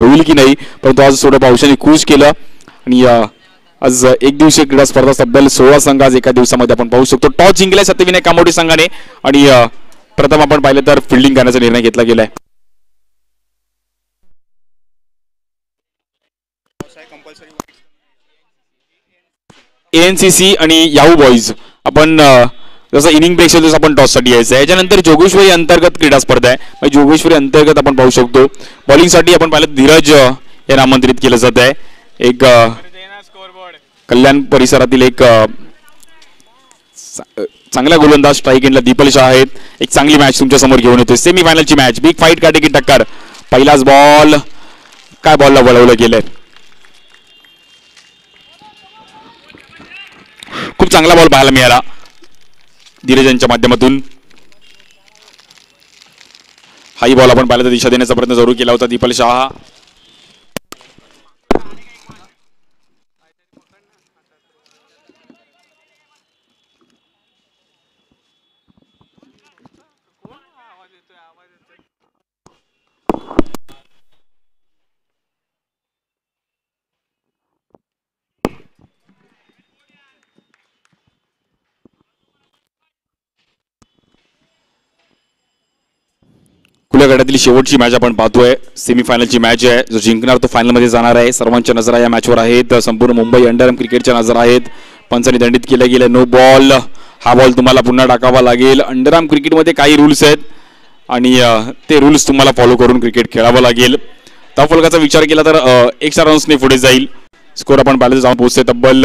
होईल की नाही परंतु आज थोडं पावसाने कूच केलं. आणि आज एक दिवसीय क्रीडा स्पर्धा तब्बल सोळा संघ आज एका दिवसामध्ये आपण पाहू शकतो. टॉस जिंकलाय सत्यविनायक कामोडी संघाने. आणि प्रथम आपण पाहिलं तर फिल्डिंग करण्याचा निर्णय घेतला गेलाय. एनसीसी आणि याहू बॉईज आपण जसं इनिंग ब्रेक आपण टॉससाठी यायचं आहे. याच्यानंतर जोगेश्वरी अंतर्गत क्रीडा स्पर्धा आहे. म्हणजे जोगेश्वरी अंतर्गत आपण पाहू शकतो. बॉलिंगसाठी आपण पाहिलं धीरज हे नामांतरित केलं जात आहे. एक कल्याण परिसरातील एक चांगला गोलंदाज स्ट्राईक एंडला दीपल शाह आहेत. एक चांगली मॅच तुमच्यासमोर घेऊन येतोय. सेमी फायनलची मॅच बिग फाईट काटे की टक्कर. पहिलाच बॉल काय बॉलला वळवलं गेलंय? खूप चांगला बॉल पाहायला मिळाला. धीरज यांच्या माध्यमातून. हाही बॉल आपण पाहिला तर दिशा देण्याचा प्रयत्न जरूर केला होता दीपल शहा. खुल्या गटातील शेवटची मॅच आपण पाहतोय. सेमीफायनलची मॅच आहे. जो जिंकणार तो फायनलमध्ये जाणार आहे. सर्वांच्या नजरा या मॅचवर आहेत. संपूर्ण मुंबई अंडरम क्रिकेटच्या नजर आहेत. पंचांनी दंडित केल्या गेलं. नो बॉल हा बॉल तुम्हाला पुन्हा टाकावा लागेल. अंडरआर्म क्रिकेटमध्ये काही रूल्स आहेत. आणि ते रूल्स तुम्हाला फॉलो करून क्रिकेट खेळावं लागेल. त्या फलकाचा विचार केला तर एक एकशे रन्सने पुढे जाईल. स्कोर आपण पाहिलं जाऊन पोहोचते तब्बल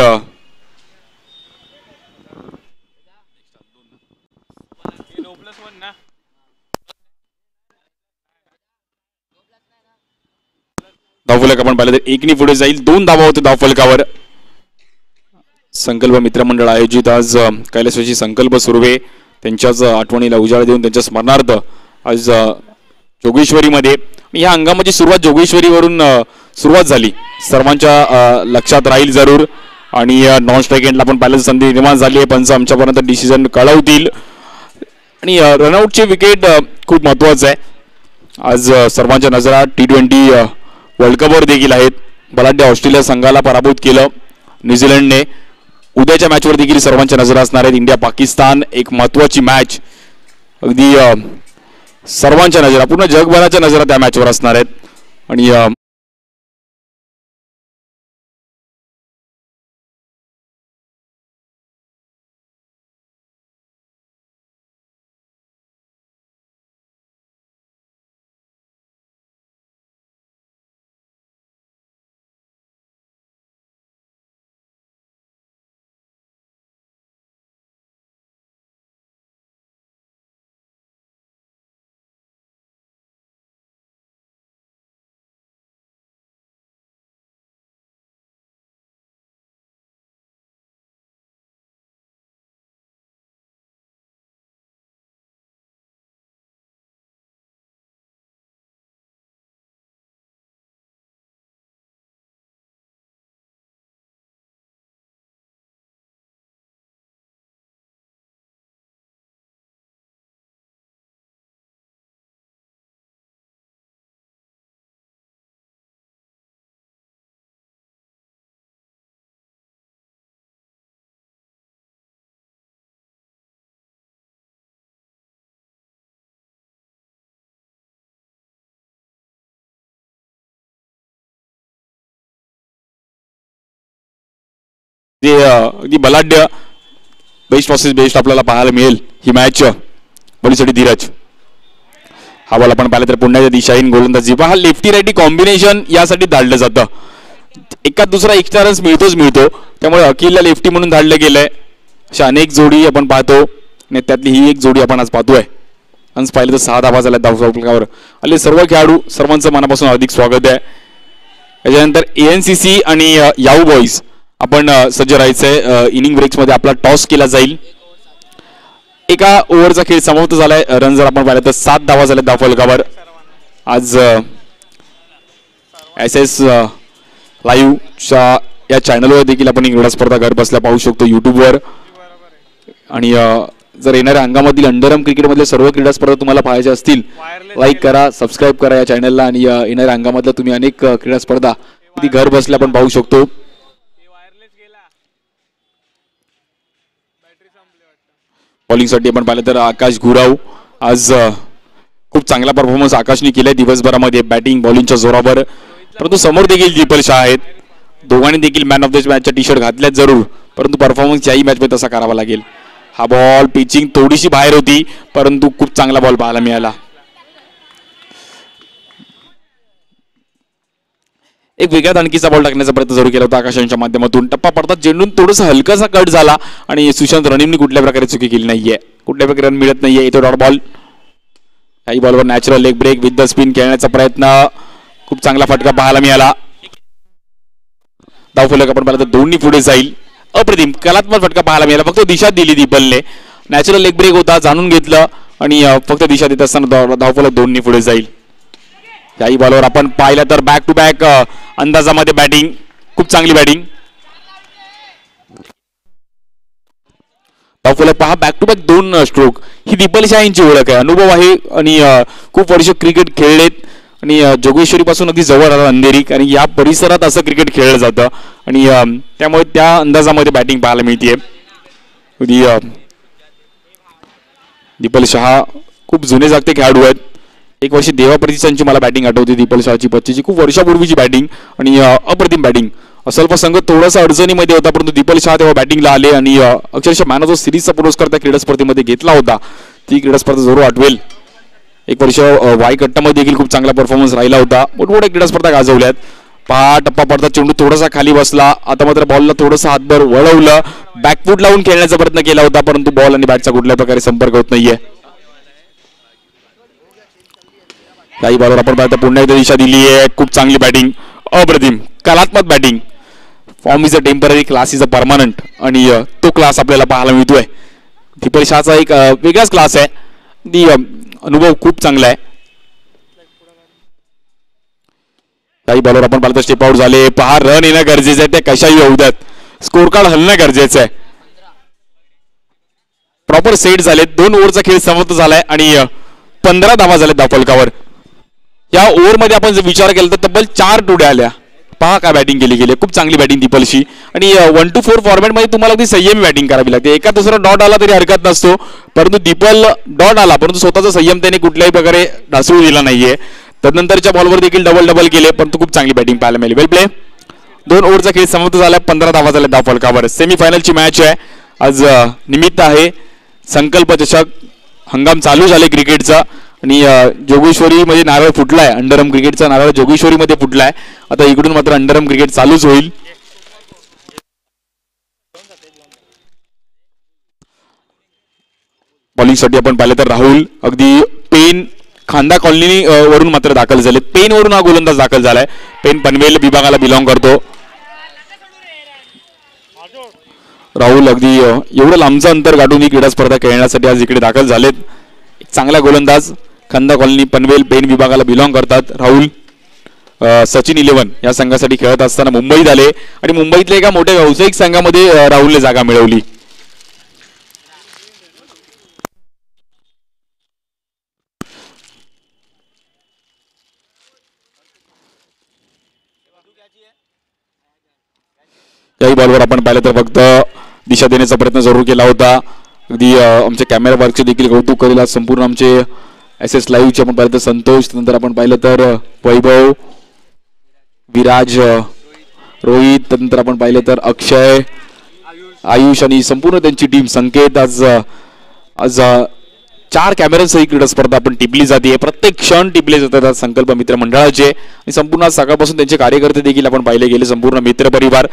धावफलक आपण पाहिलं तर एकनी पुढे जाईल. दोन धावा होते धावफलकावर. संकल्प मित्रमंडळ आयोजित आज कैलासवाची संकल्प सुर्वे त्यांच्याच आठवणीला उजाळा देऊन त्यांच्या स्मरणार्थ आज जोगेश्वरीमध्ये. या हंगामाची सुरुवात जोगेश्वरीवरून सुरुवात झाली. सर्वांच्या लक्षात राहील जरूर. आणि नॉन स्ट्राईक एंडला आपण पाहिलं संधी निर्माण झाली आहे. पंच आमच्यापर्यंत डिसिजन कळवतील. आणि रनआउटची विकेट खूप महत्वाचं आहे. आज सर्वांच्या नजरा टी ट्वेंटी वर्ल्ड कपवर देखील आहेत. बलाढ्य ऑस्ट्रेलिया संघाला पराभूत केलं. न्यूझीलंडने उद्याच्या मॅचवर देखील सर्वांच्या नजरा असणार आहेत. इंडिया पाकिस्तान एक महत्वाची मॅच अगदी सर्वांच्या नजरा पूर्ण जगभराच्या नजरा त्या मॅचवर असणार आहेत. आणि जे अगदी बलाढ्य बेस्ट वर्सेस बेस्ट आपल्याला पाहायला मिळेल ही मॅच बॉलीसाठी धीरज. हा बॉल आपण पाहिलं तर पुण्याच्या दिशाहीन गोलंदाजी पहा हा लेफ्टी राईटी कॉम्बिनेशन यासाठी धाडलं जातं. एका दुसरा एक्स्ट्रा रन्स मिळतोच मिळतो. त्यामुळे अकिलला लेफ्टी म्हणून धाडलं गेलंय. अशा अनेक जोडी आपण पाहतो आणि त्यातली ही एक जोडी आपण आज पाहतोय. अन्स पाहिलं तर सहा धावा झाल्या धावफलकावर आले सर्व खेळाडू सर्वांचं मनापासून अधिक स्वागत आहे. त्याच्यानंतर ए एन सी सी आणि याऊ बॉईज आपण सज्ज राहायचंय इनिंग ब्रेक्समध्ये आपला टॉस केला जाईल. एका ओव्हरचा खेळ समाप्त झालाय. रन जर आपण पाहिलं तर सात धावा झाल्या धावफलकावर आज एस एस लाईव्हच्या या चॅनलवर देखील आपण ही क्रीडा स्पर्धा घर बसल्या पाहू शकतो युट्यूबवर आणि जर येणाऱ्या अंगामधील अंडरम क्रिकेटमधल्या सर्व क्रीडा स्पर्धा तुम्हाला पाहायच्या असतील लाईक करा सबस्क्राईब करा या चॅनलला आणि येणाऱ्या अंगामधल्या तुम्ही अनेक क्रीडा स्पर्धा ती घर बसल्या पण पाहू शकतो. बॉलिंगसाठी आपण पाहिलं तर आकाश गुराव आज खूप चांगला परफॉर्मन्स आकाशने केलाय दिवसभरामध्ये बॅटिंग बॉलिंगच्या जोरावर. परंतु समोर देखील दीपल शाह आहेत. दोघांनी देखील मॅन ऑफ द मॅचचा टी शर्ट घातल्यात जरूर. परंतु परफॉर्मन्स याही मॅचमध्ये तसा करावा लागेल. हा बॉल पिचिंग थोडीशी बाहेर होती परंतु खूप चांगला बॉल पाहायला मिळाला. एक वेगळ्या धणकीचा बॉल टाकण्याचा प्रयत्न जरूर केला होता. आकाशांच्या माध्यमातून टप्पा पडतात. चेंडून थोडासा हलकासा कट झाला आणि सुशांत रणीमने कुठल्या प्रकारे चुकी केली नाहीये. कुठल्या प्रकारे रन मिळत नाहीये. इथे डॉट बॉल काही बॉलवर natural leg break with the spin खेळण्याचा प्रयत्न. खूप चांगला फटका पाहायला मिळाला. धावफलक आपण पाहिलं तर दोन्ही पुढे जाईल. अप्रतिम कलात्मक फटका पाहायला मिळाला. फक्त दिशा दिली दीपलने. नॅचरल लेग ब्रेक होता जाणून घेतलं. आणि फक्त दिशा देत असताना धावफलक दोन्ही पुढे जाईल. याही बॉलवर आपण पाहिलं तर बॅक टू बॅक अंदाजामध्ये बॅटिंग खूप चांगली बॅटिंग पहा बॅक टू बॅक दोन स्ट्रोक ही दीपल शाहींची यांची ओळख आहे. अनुभव आहे आणि खूप वर्ष क्रिकेट खेळलेत. आणि अं, जोगेश्वरी पासून अगदी जवळ आला अंधेरी कारण या परिसरात असं क्रिकेट खेळलं जातं. आणि त्यामुळे त्या अंदाजामध्ये बॅटिंग पाहायला मिळते दीपल शहा खूप जुने जागते खेळाडू आहेत. एक वर्षी देवा प्रतिष्ठानची मला बॅटिंग आठवते दीपल शहाची पच्चीची खूप वर्षापूर्वीची बॅटिंग आणि अप्रतिम बॅटिंग असल्प संघ थोडासा अडचणीमध्ये होता परंतु दीपल शहा तेव्हा बॅटिंगला आले आणि अक्षरशः मॅन ऑफ द सिरीजचा पुरस्कार त्या क्रीडा स्पर्धेमध्ये घेतला होता. ती क्रीडा स्पर्धा जरूर आठवेल. एक वर्ष वाय कट्टामध्ये देखील खूप चांगला परफॉर्मन्स राहिला होता. मोठमोठ्या क्रीडा स्पर्धा गाजवल्यात. पहा टप्पा पडता चेंडू थोडासा खाली बसला. आता मात्र बॉलला थोडंसं हातभर वळवलं. बॅकफूट लावून खेळण्याचा प्रयत्न केला होता परंतु बॉल आणि बॅटचा कुठल्या प्रकारे संपर्क होत नाहीये. काही बॉलवर आपण पाहतो पुन्हा एकदा दिशा दिली आहे. खूप चांगली बॅटिंग अप्रतिम. कलात्मक batting form is a temporary class is a permanent आणि तो क्लास आपल्याला पाहायला मिळतोय. दीपल शहाचा एक वेगळाच क्लास आहे. ती अनुभव खूप चांगला आहे. काही बॉलवर आपण पाहिलं स्टेप आउट झाले. पहा रन येणं गरजेचं आहे. ते कशाही होऊ द्यात. स्कोर कार्ड हलणं गरजेचं आहे. प्रॉपर सेट झाले दोन ओव्हरचा खेळ समाप्त झालाय. आणि पंधरा धावा झाले धावफलकावर या ओव्हरमध्ये आपण जर विचार केला तर तब्बल चार टुड्या आल्या. पहा काय बॅटिंग केली गेली. खूप चांगली बॅटिंग दीपलशी आणि वन टू फोर फॉर्मॅटमध्ये तुम्हाला अगदी संयमी बॅटिंग करावी लागते. एका दुसरा डॉट आला तरी हरकत नसतो. परंतु दीपल डॉट आला परंतु स्वतःचा संयम त्याने कुठल्याही प्रकारे ढासळू दिला नाहीये. तदनंतरच्या बॉलवर देखील डबल डबल केले परंतु खूप चांगली बॅटिंग पाहायला मिळाली. वेल प्ले दोन ओव्हरचा खेळ समाप्त झाला. पंधरा धावा झाल्या दहा फलकावर सेमीफायनलची मॅच आहे. आज निमित्त आहे. संकल्प चषक हंगाम चालू झाले क्रिकेटचा आणि जोगेश्वरीमध्ये म्हणजे नारळ फुटलाय. अंडरम क्रिकेटचा नारळ जोगेश्वरीमध्ये फुटलाय. आता इकडून मात्र अंडरम क्रिकेट चालूच होईल. बॉलिंगसाठी आपण पाहिलं तर राहुल अगदी पेन खांदा कॉलनी वरून मात्र दाखल झाले. पेन वरून हा गोलंदाज दाखल झालाय. पेन पनवेल विभागाला बिलॉंग करतो. राहुल अगदी एवढं लांबचं अंतर गाठून ही क्रीडा स्पर्धा खेळण्यासाठी आज इकडे दाखल झालेत. चांगला गोलंदाज. खंदा कॉलनी पनवेल पेन विभागाला बिलॉंग करतात. राहुल सचिन इलेव्हन या संघासाठी खेळत असताना मुंबईत आले. आणि मुंबईतल्या एका मोठ्या व्यावसायिक संघामध्ये राहुलने जागा मिळवली. त्याही बॉलवर आपण पाहिलं तर फक्त दिशा देण्याचा प्रयत्न जरूर केला होता. अगदी आमच्या कॅमेरा वर्कचे देखील कौतुक करेल संपूर्ण आमचे एस एस लाईव्हचे आपण पाहिलं तर संतोष नंतर आपण पाहिलं तर वैभव विराज रोहित नंतर आपण पाहिलं तर अक्षय आयुष आणि संपूर्ण त्यांची टीम संकेत आज आज चार कॅमेऱ्यांसह ही क्रीडा स्पर्धा आपण टिपली जाते. प्रत्येक क्षण टिपले जातात आज संकल्प मित्र मंडळाचे. आणि संपूर्ण आज सकाळपासून त्यांचे कार्यकर्ते देखील आपण पाहिले गेले. संपूर्ण मित्र परिवार.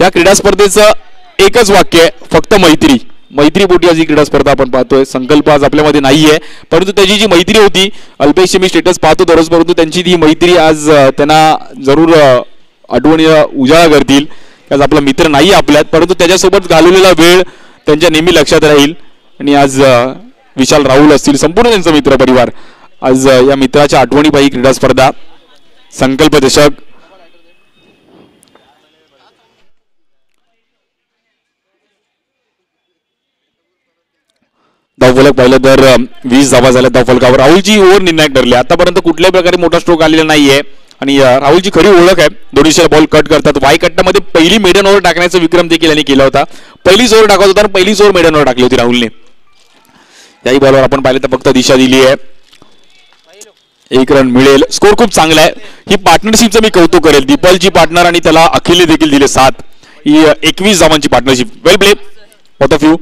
या क्रीडा स्पर्धेचं एकच वाक्य आहे फक्त मैत्री. मैत्रीपोटी आज ही क्रीडा स्पर्धा आपण पाहतोय. संकल्प आज आपल्यामध्ये नाही आहे परंतु त्याची जी मैत्री होती अल्पेशची मी स्टेटस पाहतो दररोज परंतु त्यांची ती मैत्री आज त्यांना जरूर आठवणी उजाळा करतील. आज आपला मित्र नाही आपल्यात परंतु त्याच्यासोबत घालवलेला वेळ त्यांच्या नेहमी लक्षात राहील. आणि आज विशाल राहुल असतील संपूर्ण त्यांचा मित्र परिवार. आज या मित्राच्या आठवणी पाहिजे क्रीडा स्पर्धा संकल्प दशक धावफलक पाहिलं तर वीस धावा झाल्या धावफलकावर. राहुलची ओव्हर निर्णायक ठरली. आतापर्यंत कुठल्याही प्रकारे मोठा स्ट्रोक आलेला नाहीये. आणि राहुलची खरी ओळख आहे. दोन्ही बॉल कट करतात. वाय कट्टामध्ये पहिली मेडन ओव्हर टाकण्याचा विक्रम देखील यांनी केला होता. पहिलीच ओव्हर टाकत होता आणि पहिलीच ओव्हर मेडन ओव्हर टाकली होती राहुलने. याही बॉलवर आपण पाहिलं तर फक्त दिशा दिली आहे. एक रन मिळेल. स्कोर खूप चांगला आहे. ही पार्टनरशिपचं मी कौतुक करेल. दीपलची पार्टनर आणि त्याला अखिलने देखील दिले सात. ही एकवीस धावांची partnership well play of you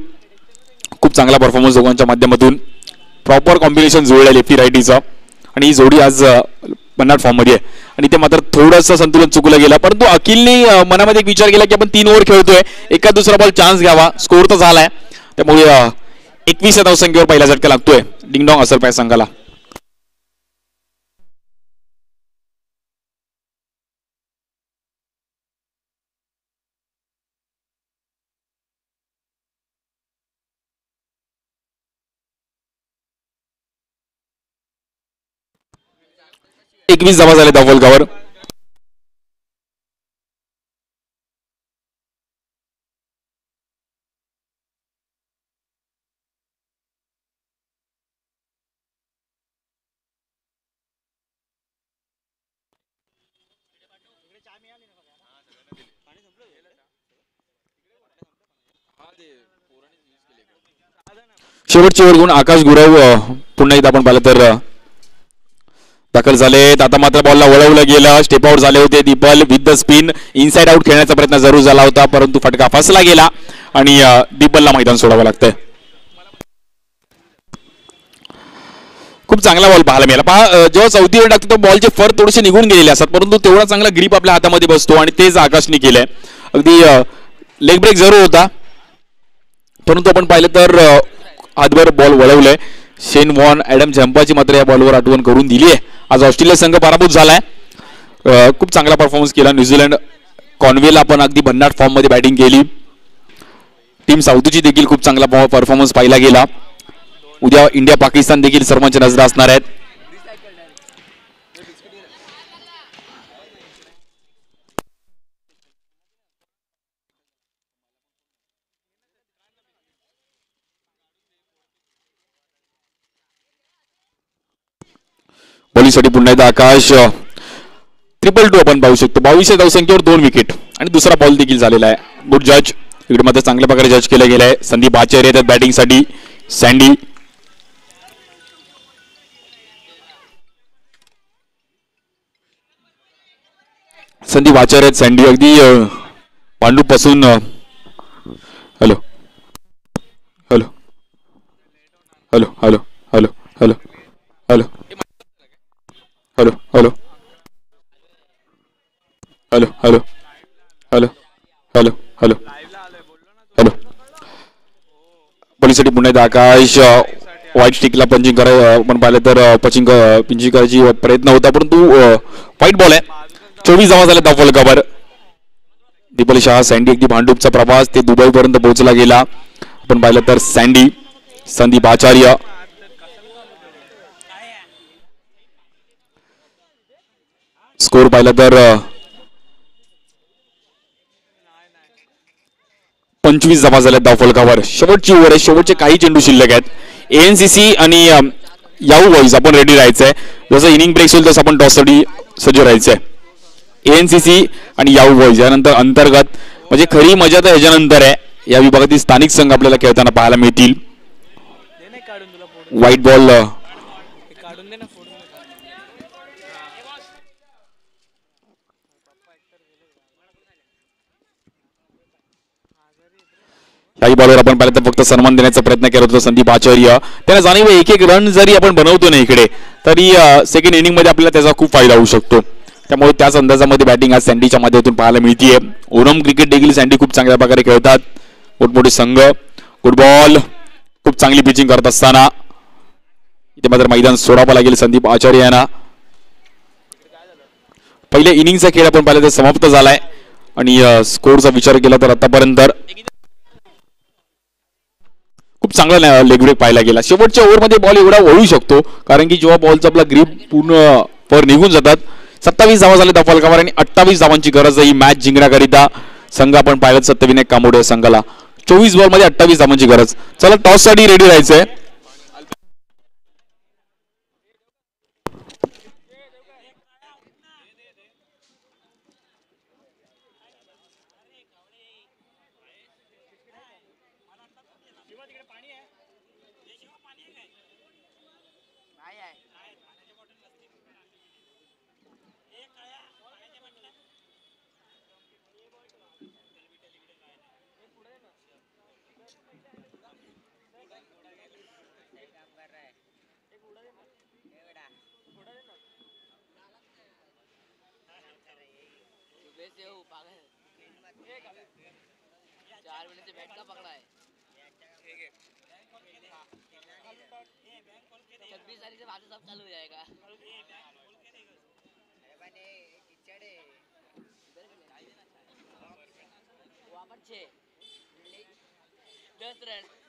खूप चांगला परफॉर्मन्स दोघांच्या माध्यमातून. प्रॉपर कॉम्बिनेशन जुळलं लेफ्टी रायटीचं आणि ही जोडी आज पन्नाट फॉर्ममध्ये आहे. आणि ते मात्र थोडंसं संतुलन चुकलं गेलं. परंतु अखिलने मनामध्ये एक विचार केला की आपण तीन ओव्हर खेळतोय. एका दुसरा बॉल चान्स घ्यावा. स्कोर तर झालाय. त्यामुळे एकवीस या धावसंख्येवर पहिला झटका लागतोय. डिंगडॉंग असेल पाहिजे संघाला. एकवीस जमा झाले त्या फलकावर शेवटचे वर गुण आकाश गुरव पुन्हा एकदा आपण पाहिलं तर दाखल झालेत आता मात्र बॉलला वळवलं गेलं. स्टेप आउट झाले होते Deepal with the spin inside out खेळण्याचा प्रयत्न जरूर झाला होता परंतु फटका फसला गेला. आणि दीपलला मैदान सोडावं लागतंय. खूप चांगला बॉल पाहायला मिळाला. पहा जेव्हा चौथी वर टाकतो तो बॉलचे फर थोडेसे निघून गेलेले असतात परंतु तेवढा चांगला ग्रीप आपल्या हातामध्ये बसतो आणि तेच आकाशने केलंय. अगदी लेग ब्रेक जरूर होता. परंतु आपण पाहिलं तर हातभर बॉल वळवलंय. शेन वॉन ॲडम झंपाची मात्र या बॉलवर आठवण करून दिली आहे. आज ऑस्ट्रेलिया संघ पराभूत झालाय. खूप चांगला परफॉर्मन्स केला. न्यूझीलंड कॉन्वेल आपण अगदी भन्नाट फॉर्ममध्ये बॅटिंग केली. टीम साऊथची देखील खूप चांगला परफॉर्मन्स पाहिला गेला. उद्या इंडिया पाकिस्तान देखील सर्वांच्या नजरा असणार आहेत. बॉलिंगसाठी पुन्हा एकदा आकाश ट्रिपल टू आपण पाहू शकतो. बावीसशे धावसंख्येवर दोन विकेट आणि दुसरा बॉल देखील झालेला आहे. गुड जज इकडे मात्र चांगल्या प्रकारे जज केलं गेलं आहे संदीप आचार्य येतात बॅटिंगसाठी सँडी संदीप आचार्य आहेत. सँडी अगदी पांडू पासून hello hello. Hello. Hello hello hello hello. Hello hello hello hello hello hello hello hello पोलिससाठी पुन्हा एकदा आकाश व्हाईट स्टिकला पंचिंग कराय पण पाहिलं तर पंचिंग पिंचिंग करायची प्रयत्न होता परंतु व्हाईट बॉल आहे. चोवीस धावा झाल्या त्या कबर दीपल शाह सँडी अगदी भांडूपचा प्रवास ते दुबईपर्यंत पोहोचला गेला. आपण पाहिलं तर सँडी संदीप आचार्य स्कोर पाहिला तर पंचवीस जमा झाल्या दाफलकावर शेवटची ओव्हर आहे. शेवटचे काही चेंडू शिल्लक आहेत. एएनसीसी आणि याऊ बॉईज आपण रेडी राहायचंय. जसं इनिंग ब्रेक होईल तसं आपण टॉससाठी सज्ज राहायचंय. एएनसीसी आणि याऊ बॉईज यानंतर अंतर्गत म्हणजे खरी मजा तर ह्याच्यानंतर आहे. या विभागातील स्थानिक संघ आपल्याला खेळताना पाहायला मिळतील. व्हाईट बॉल हे काढून दे ना फोडून काही बॉलवर आपण पाहिलं तर फक्त सन्मान देण्याचा प्रयत्न केला होता संदीप आचार्य. त्याला जाणीव एक एक रन जरी आपण बनवतो ना इकडे तरी सेकंड इनिंगमध्ये आपल्याला त्याचा खूप फायदा होऊ शकतो. त्यामुळे त्याच अंदाजामध्ये बॅटिंग आज सँडीच्या माध्यमातून पाहायला मिळतीये. ओनम क्रिकेट देखील सँडी खूप चांगल्या प्रकारे खेळतात. मोठमोठे संघ गुड बॉल खूप चांगली पिचिंग करत असताना. इथे मात्र मैदान सोडावं लागेल संदीप आचार्य यांना पहिल्या इनिंगचा खेळ आपण पाहिला तर समाप्त झालाय. आणि स्कोरचा विचार केला तर आतापर्यंत. खूप चांगला लेग ब्रेक पाहायला गेला. शेवटच्या ओव्हरमध्ये बॉल एवढा वळू शकतो कारण की जेव्हा बॉलचा आपला ग्रीप पूर्ण वर निघून जातात सत्तावीस धावा झाले दफालकावर आणि अठ्ठावीस धावांची गरज आहे. ही मॅच जिंकण्याकरिता संघ आपण पाहिलं सत्यविनायक कामोडे या संघाला. चोवीस बॉलमध्ये अठ्ठावीस धावांची गरज. चला टॉससाठी रेडी राहायचंय. वैसे हो पागल। चार महीने से बैट का पकड़ा है। छब्बीस तारीख से बाद सब चालू हो जाएगा। वहाँ पर छः। दस रन।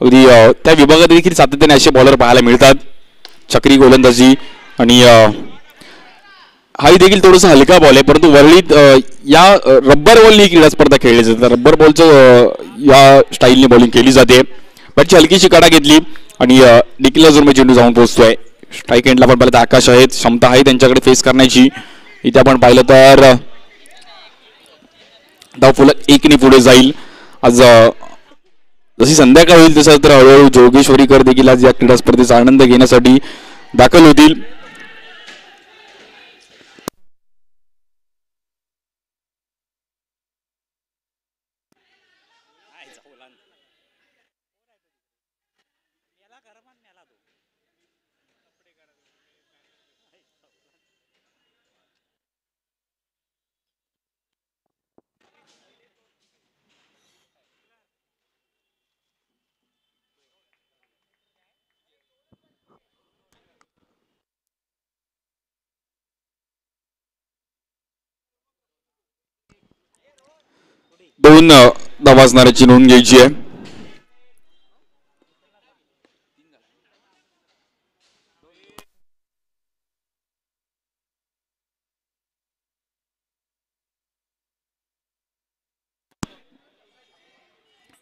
अगदी त्या विभागात देखील सातत्याने असे बॉलर पाहायला मिळतात. चक्री गोलंदाजी आणि हाही देखील थोडासा हलका बॉल आहे परंतु वरळीत या रब्बर बॉलनी ही क्रीडा स्पर्धा खेळली जाते. रब्बर बॉलचं या स्टाईलने बॉलिंग केली जाते. बॅटची हलकीशी कडा घेतली आणि अ, जोरमे चेंडू जाऊन पोहोचतोय. स्ट्राईक एंडला पण पाहिलं तर आकाश आहेत. क्षमता आहे त्यांच्याकडे फेस करण्याची. इथे आपण पाहिलं तर अ, धाव फुलक एकने पुढे जाईल. आज जशी संध्याकाळ होईल तसं तर हळूहळू जोगेश्वरीकर देखील आज या क्रीडा स्पर्धेचा आनंद घेण्यासाठी दाखल होतील. दोन अ, असणाऱ्याची नोंद घ्यायची आहे.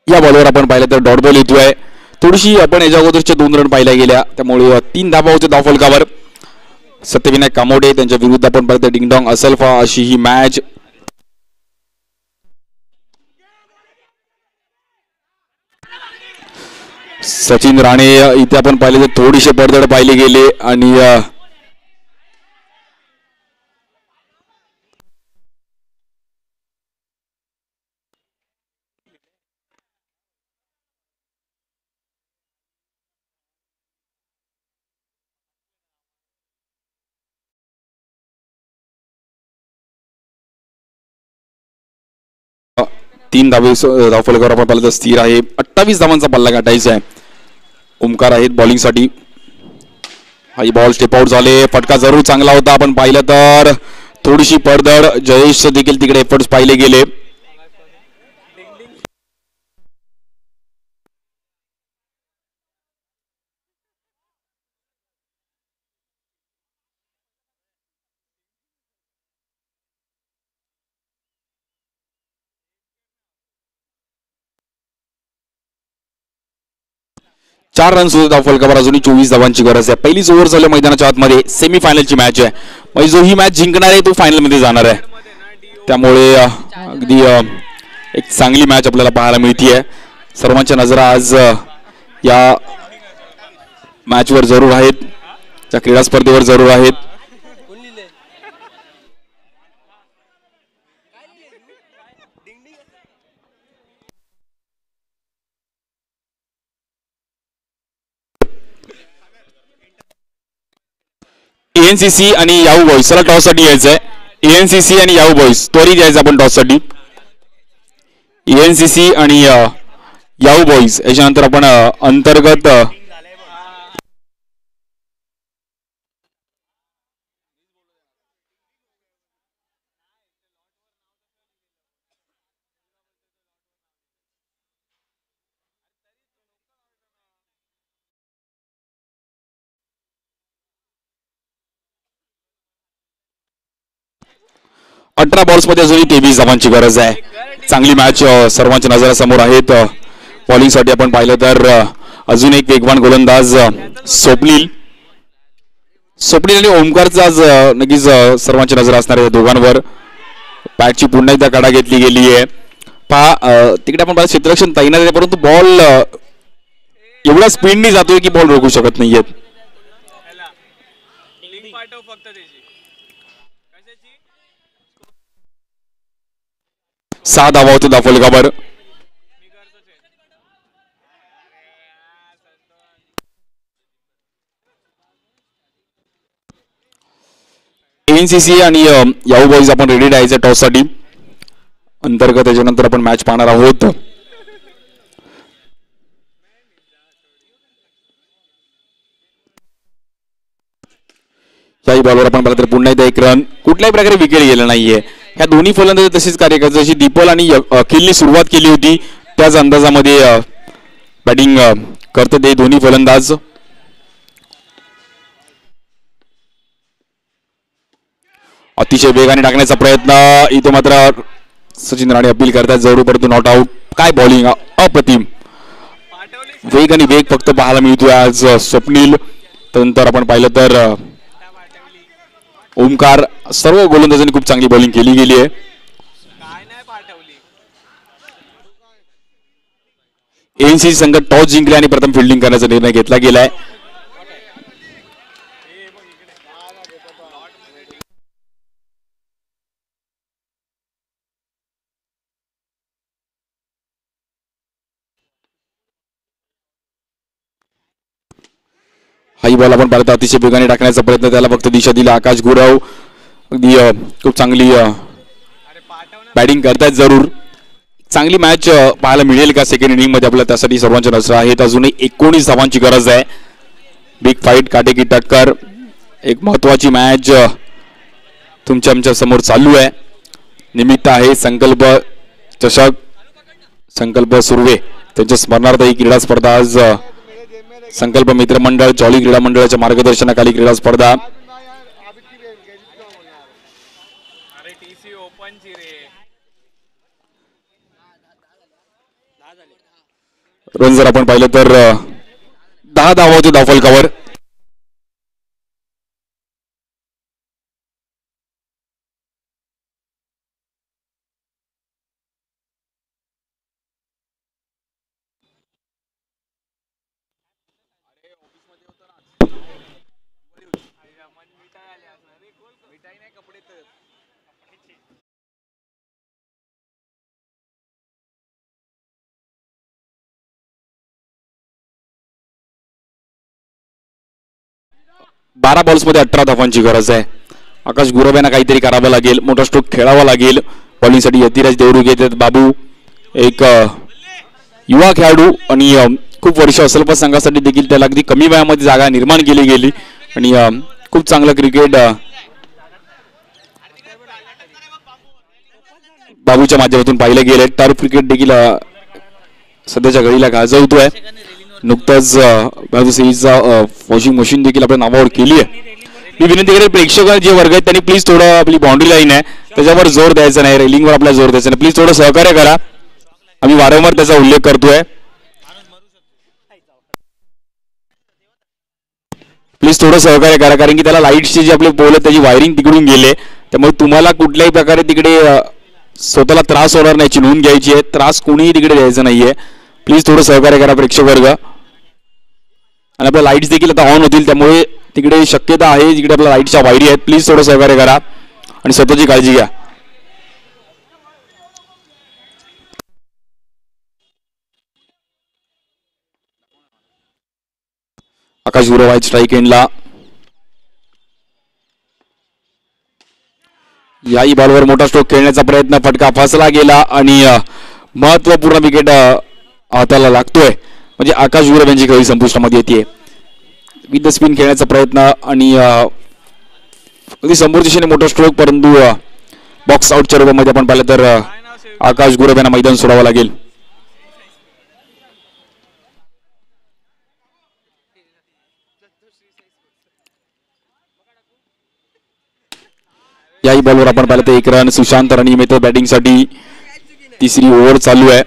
या बॉलवर आपण पाहिलं तर डॉट बॉल येतोय. थोडीशी आपण याच्या अगोदरच्या दोन रन पाहिल्या गेल्या. त्यामुळे तीन धाबा होते धाव फलकावर सत्यविनायक कामोडे त्यांच्या विरुद्ध आपण पाहिलं तर डिंगडॉंग असल्फा अशी ही मॅच सचिन राणे इथे आपण पाहिले तर थोडीशी पडदड पाहिले गेले आणि तीन धावे धावफलकावर आपण पाहिलं तर स्थिर आहे. अठ्ठावीस धावांचा पल्ला गाठायचा आहे. ओमकार आहेत बॉलिंगसाठी. हाई बॉल स्टेप आउट झाले. फटका जरूर चांगला होता. आपण पाहिलं तर थोडीशी पडदड. जयेश देखील तिकडे एफर्ट्स पाहिले गेले. चार रन सुद्धा धाव फलकावर अजूनही चोवीस धावांची गरज आहे. पहिलीच ओव्हर झाली मैदानाच्या आतमध्ये सेमी फायनलची मॅच आहे. म्हणजे जो ही मॅच जिंकणार आहे तो फायनलमध्ये जाणार आहे. त्यामुळे अगदी एक चांगली मॅच आपल्याला पाहायला मिळतीये. सर्वांच्या नजरा आज या मॅचवर जरूर आहेत. त्या क्रीडा स्पर्धेवर जरूर आहेत. एएनसीसी आणि याहू बॉईज. चला टॉससाठी यायचं आहे. एएनसीसी आणि याहू बॉईज. त्वरित यायचं आपण टॉससाठी एएनसीसी आणि याहू बॉईज. याच्यानंतर आपण अंतर्गत अठरा बॉल्समध्ये अजूनही तेवीस धावांची गरज आहे. चांगली मॅच सर्वांच्या नजरासमोर आहेत. बॉलिंगसाठी आपण पाहिलं तर अजून एक वेगवान गोलंदाज स्वप्नील. स्वप्नील आणि ओमकारचा आज नक्कीच सर्वांची नजर असणार आहे दोघांवर. बॅटची पुन्हा एकदा काढा घेतली गेली आहे. पहा तिकडे आपण पाहिलं क्षेत्ररक्षण तैनात आहे परंतु बॉल एवढ्या स्पीडनी जातोय की बॉल रोखू शकत नाहीयेत. सहा धावा होते दाफलगावर मी करतोच एनसीसी आणि याऊ याहू बॉईज आपण रेडी राहायचं टॉससाठी अंतर्गत त्याच्यानंतर आपण मॅच पाहणार आहोत. याही बॉलवर आपण पाहिलं तर पुन्हा एकदा एक रन कुठल्याही प्रकारे विकेट गेलं नाहीये. ह्या दोन्ही फलंदाज तशीच कार्य करतात जशी दीपल आणि य- अखिलने सुरुवात केली होती त्याच अंदाजामध्ये बॅटिंग करतात हे दोन्ही फलंदाज अतिशय वेगाने टाकण्याचा प्रयत्न इथे मात्र सचिन राणे अपील करतात जरूर परंतु नॉट आउट काय बॉलिंग अप्रतिम. वेग आणि वेग फक्त पाहायला मिळतोय आज स्वप्नील. त्यानंतर आपण पाहिलं तर ओंकार ओमकार सर्व गोलंदाजांनी खूप चांगली बॉलिंग केली गेली आहे. एनसीसी संघ टॉस जिंकले आणि प्रथम फिल्डिंग करण्याचा निर्णय घेतला गेलाय. हाई बॉल आपण पाहतो अतिशय वेगाने टाकण्याचा प्रयत्न त्याला फक्त दिशा दिला आकाश गुरव. अगदी खूप चांगली बॅटिंग करतायत जरूर. चांगली मॅच पाहायला मिळेल का सेकंड इनिंगमध्ये आपल्याला त्यासाठी सर्वांच्या नजर आहेत अजूनही एकोणीस धावांची गरज आहे. बिग फाईट काटेकी टक्कर. एक महत्वाची मॅच तुमच्या आमच्यासमोर चालू आहे. निमित्त आहे संकल्प चषक संकल्प सुर्वे. त्यांच्या स्मरणार्थ ही क्रीडा स्पर्धा आज संकल्प मित्रमंडळ जॉली क्रीडा मंडळाच्या मार्गदर्शनाखाली क्रीडा स्पर्धा अरे टी सी ओपन ची रे दहा झाले रन जर आपण पाहिलं तर दहा धावा धावफलकावर मन मिठाई आली असणार रे कोण मिठाई नाही कपडे तर बारा बॉल्समध्ये अठरा धावांची गरज आहे. आकाश गुरव यांना काहीतरी करावं लागेल. मोठा स्ट्रोक खेळावा लागेल. बॉलिंगसाठी यतिराज देवरुग येतात बाबू. एक युवा खेळाडू आणि खूप वर्ष असलप संघासाठी देखील त्याला अगदी कमी वयामध्ये जागा निर्माण केली गेली. आणि खूप चांगलं क्रिकेट बाबूच्या माध्यमातून पाहिलं गेलं टर्फ क्रिकेट देखील सध्याच्या घडीला गाजवतोय. नुकतंच बाजू वॉशिंग मशीन देखील आपल्या नावावर केली आहे. मी विनंती करेल प्रेक्षक जे वर्ग आहेत त्यांनी प्लीज थोडं आपली बाउंड्री लाईन आहे त्याच्यावर जोर द्यायचा नाही रेलिंगवर आपला जोर द्यायचा नाही. प्लीज थोडं सहकार्य करा. आम्ही वारंवार त्याचा उल्लेख करतोय. प्लीज थोडं सहकार्य करा कारण की त्याला लाईटचे जे आपले पोल आहेत त्याची वायरिंग तिकडून गेले. त्यामुळे तुम्हाला कुठल्याही प्रकारे तिकडे स्वतःला त्रास होणार नाही याची नोंद घ्यायची आहे. त्रास कोणीही तिकडे द्यायचा नाहीये. प्लीज थोडं सहकार्य करा प्रेक्षक वर्ग. आणि आपल्या लाईट्स देखील आता ऑन होतील त्यामुळे तिकडे शक्यता आहे जिकडे आपल्या लाईटच्या वायरी आहेत प्लीज थोडं सहकार्य करा आणि स्वतःची काळजी घ्या. आकाश गुरव आहे स्ट्राईक एंडला याही बॉलवर मोठा स्ट्रोक खेळण्याचा प्रयत्न फटका फसला गेला आणि महत्त्वपूर्ण महत्त्वपूर्ण विकेट हाताला लागतोय. म्हणजे आकाश गुरव यांची खेळी संपुष्टामध्ये येते. विथ द स्पिन खेळण्याचा प्रयत्न आणि अगदी समोर दिशेने मोठा स्ट्रोक परंतु बॉक्स आउटच्या रूपामध्ये आपण पाहिलं तर आकाश गुरव यांना मैदान सोडावं लागेल. याही बॉलवर आपण पाहिलं तर एक रन सुशांत राणी बॅटिंगसाठी तिसरी ओव्हर चालू आहे.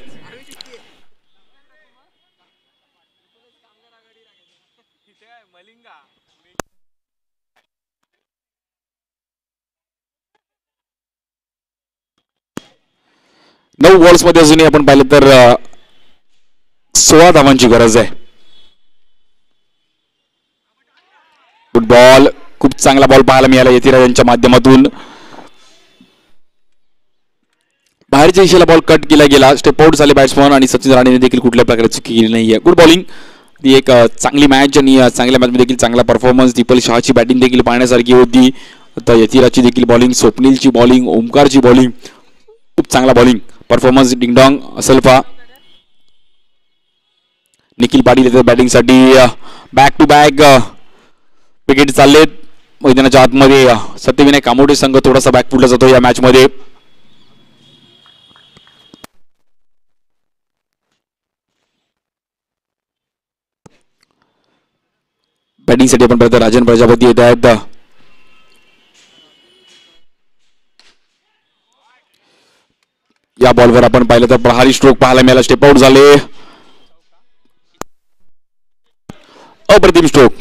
नऊ बॉल्समध्ये अजूनही आपण पाहिलं तर सोळा धावांची गरज आहे. फुटबॉल बॉल खूप चांगला बॉल पाहायला मिळाला यतिराज यांच्या माध्यमातून. बाहेरच्या दिशेला बॉल कट केला गेला. स्टेप आउट झाले बॅट्समन आणि सचिन राणेने देखील कुठल्या प्रकारे चुकी केली नाही आहे गुड बॉलिंग ती एक चांगली मॅच आणि चांगल्या मॅचमध्ये देखील चांगला परफॉर्मन्स दीपल शहाची बॅटिंग देखील पाहण्यासारखी होती. आता यतिराजची देखील बॉलिंग स्वप्नीलची बॉलिंग ओमकारची बॉलिंग खूप चांगला bowling performance ding dong Asalpha Nikhil Patil येतात बॅटिंगसाठी बॅक टू बॅक विकेट चाललेत मैदानाच्या आतमध्ये सत्यविनायक कामोडे संघ थोडासा बॅक फुटला जातो या मॅचमध्ये बॅटिंगसाठी आपण पाहतो राजन प्रजापती येत आहेत या बॉलवर आपण पाहिलं तर प्रहारी स्ट्रोक पाहायला मिळाला. स्टेप आउट झाले. अप्रतिम स्ट्रोक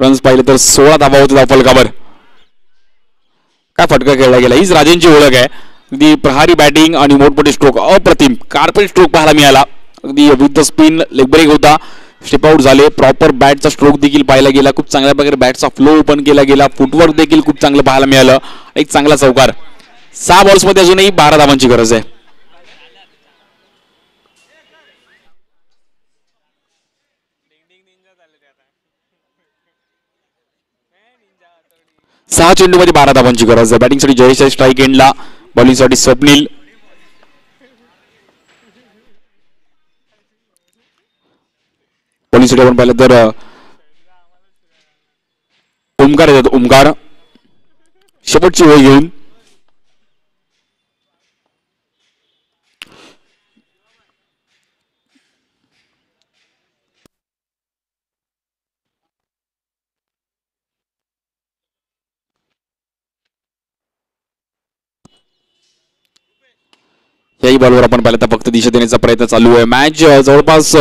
रन्स पाहिले तर सोळा धाबा होते फलकावर काय फटका खेळला गेला? हीच राजेंची ओळख आहे. अगदी प्रहारी बॅटिंग आणि मोठमोठे स्ट्रोक अप्रतिम. कार्पेट स्ट्रोक पाहायला मिळाला. अगदी विथ स्पिन लेग ब्रेक होता. स्टेप आउट झाले. प्रॉपर बॅटचा स्ट्रोक देखील पाहायला गेला. खूप चांगल्या प्रकारे बॅटचा फ्लो ओपन केला गेला. फुटवर्क देखील खूप चांगलं पाहायला मिळालं. एक चांगला चौकार सहा बॉल्समध्ये अजूनही बारा धावांची गरज आहे. सहा चेंडूमध्ये बारा धावांची गरज आहे. बॅटिंगसाठी जयेश स्ट्राईक एंडला बॉलिंगसाठी स्वप्नील. बॉलिंगसाठी आपण पाहिलं तर ओमकार येतात. ओमकार शेवटची वेळ घेऊन. याही बॉलवर आपण पाहिलं तर फक्त दिशा देण्याचा प्रयत्न चालू आहे. मॅच जवळपास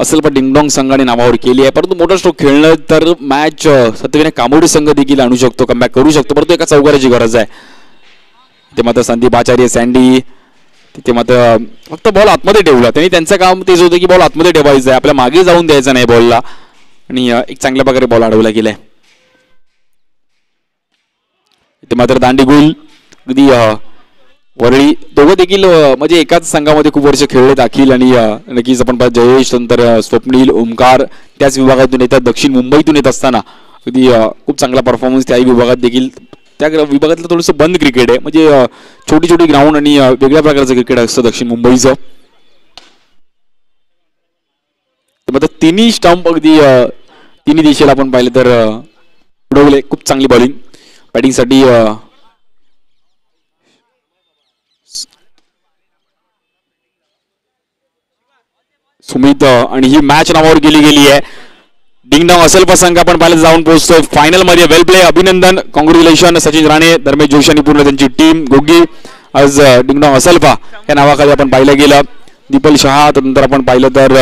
असेल पण डिंगडॉंग संघाने नावावर केली आहे. परंतु मोठा स्ट्रोक खेळणं तर मॅच सत्यविनायक कामोडी संघ देखील आणू शकतो कमबॅक करू शकतो. परंतु एका चौकाराची गरज आहे. ते मात्र संदीप आचार्य सँडी तिथे मात्र फक्त बॉल आतमध्ये ठेवला. त्यांनी त्यांचं काम तेच होतं की बॉल आतमध्ये ठेवायचं आहे. आपल्या मागे जाऊन द्यायचं नाही बॉलला आणि एक चांगल्या प्रकारे बॉल अडवला गेलाय. इथे मात्र दांडीगुल अगदी वरळी दोघं देखील म्हणजे एकाच संघामध्ये खूप वर्ष खेळलेत अखिल आणि नक्कीच आपण जयेश नंतर स्वप्नील ओमकार त्याच विभागातून येतात. दक्षिण मुंबईतून येत असताना अगदी खूप चांगला परफॉर्मन्स त्याही विभागात देखील. त्या विभागातलं थोडंसं बंद क्रिकेट आहे. म्हणजे छोटी छोटी ग्राउंड आणि वेगळ्या प्रकारचं क्रिकेट असतं दक्षिण मुंबईचं. तर मग तिन्ही स्टंप अगदी तिन्ही दिशेला आपण पाहिलं तर उडवले. खूप चांगली बॉलिंग बॅटिंगसाठी सुमित आणि ही मॅच नावावर गेली गेली आहे. डिंगडाव असेल प्रसंग आपण पाहिलं जाऊन पोहोचतोय. फायनलमध्ये वेल प्ले अभिनंदन. कॉंग्रॅच्युलेशन सचिन राणे धर्मेश जोशी आणि पूर्ण त्यांची टीम गोगी आज अं, डिंगडॉंग असल्फा या नावाखाली आपण पाहिलं गेलं. दीपल शहा नंतर आपण पाहिलं तर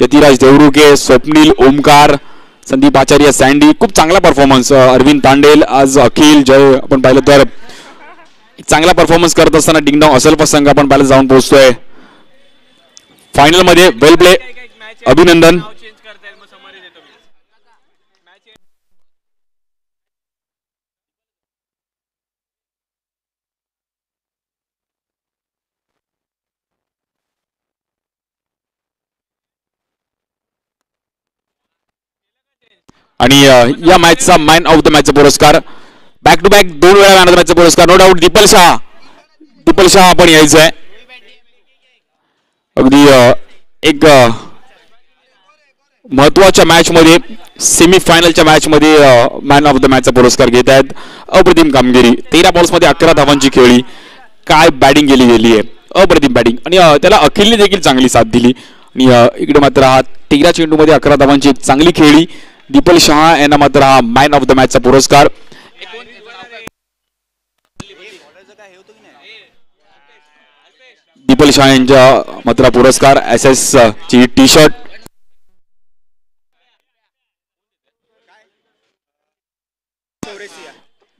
यतिराज देवरुके स्वप्नील ओमकार संदीप आचार्य सँडी खूप चांगला परफॉर्मन्स अरविंद तांडेल आज अखिल जय आपण पाहिलं तर. चांगला परफॉर्मन्स करत असताना डिंगडॉंग असल्फा संघ आपण पाहिलं जाऊन पोहोचतोय. फायनलमध्ये वेल प्ले अभिनंदन आणि या मॅचचा मॅन ऑफ द मॅचचा पुरस्कार. बॅक टू बॅक दोन वेळा मॅन ऑफ द मॅचचा पुरस्कार. नो डाऊट दीपल शहा दीपल शहा आपण यायचं आहे अगदी एक महत्त्वाच्या मॅचमध्ये सेमीफायनलच्या मॅचमध्ये मॅन ऑफ द मॅचचा पुरस्कार घेत आहेत अप्रतिम कामगिरी. तेरा बॉल्समध्ये अकरा धावांची खेळी. काय बॅटिंग केली गेली आहे? अप्रतिम बॅटिंग आणि त्याला अखिलने देखील चांगली साथ दिली. आणि इकडे मात्र हा तेरा चेंडूमध्ये अकरा धावांची चांगली खेळी. दीपल शहा यांना मात्र हा मॅन ऑफ द मॅचचा पुरस्कार. दीपल शहा यांच्या मात्र पुरस्कार एस एस ची टी शर्ट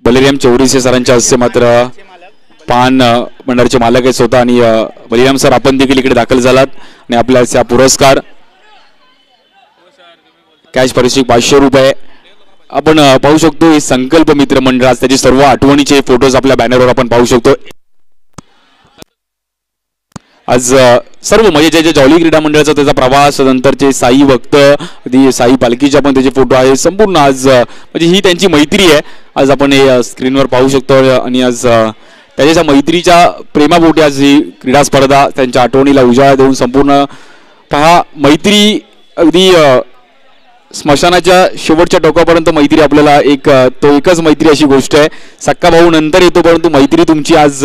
बलिराम चौरिसे सरांच्या हस्ते मात्र पान मंडळाचे मालक आहेत स्वतः आणि बलिराम सर आपण देखील इकडे दाखल झालात आणि आपल्या पुरस्कार. कॅश परिस्थिती पाचशे रुपये. आपण पाहू शकतो हे संकल्प मित्र मंडळ आज त्याचे सर्व आठवणीचे फोटोज आपल्या बॅनरवर आपण पाहू शकतो. आज सर्व म्हणजे जे जे जॉली क्रीडा मंडळाचा त्याचा प्रवास नंतरचे साई भक्त साई पालखीचे पण त्याचे फोटो आहे संपूर्ण आज म्हणजे ही त्यांची मैत्री आहे. आज आपण हे स्क्रीनवर पाहू शकतो आणि आज त्याच्या मैत्रीच्या प्रेमापोटी आज ही क्रीडा स्पर्धा त्यांच्या आठवणीला उजाळा देऊन संपूर्ण पहा मैत्री अगदी स्मशानाच्या शेवटच्या टोकापर्यंत मैत्री आपल्याला एक तो एकच मैत्री अशी गोष्ट आहे. सक्का भाऊ नंतर येतो परंतु मैत्री तुमची आज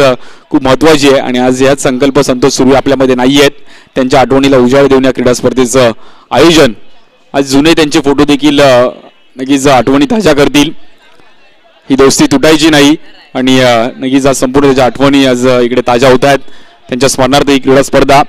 खूप महत्वाची आहे आणि आज याच संकल्प संतोष सुरू आपल्यामध्ये नाही आहेत. त्यांच्या आठवणीला उजाळ देऊन या क्रीडा स्पर्धेचं आयोजन. आज जुने त्यांचे फोटो देखील अ, नक्कीच आठवणी ताज्या करतील. ही दोस्ती तुटायची नाही आणि अ, नक्कीच आज संपूर्ण त्याच्या आठवणी आज इकडे ताज्या होत आहेत. त्यांच्या स्मरणार्थ ही क्रीडा स्पर्धा.